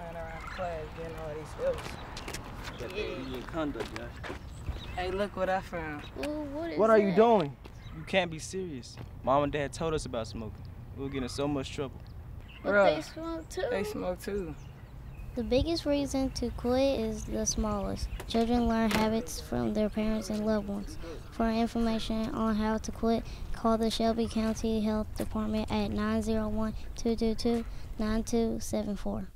playing around class getting all these yeah. Hey, look what I found. Ooh, what is What are you doing? You can't be serious. Mom and Dad told us about smoking. We were getting in so much trouble. But Bruh, they smoke too. They smoke too. The biggest reason to quit is the smallest. Children learn habits from their parents and loved ones. For information on how to quit, call the Shelby County Health Department at 901 222 9274.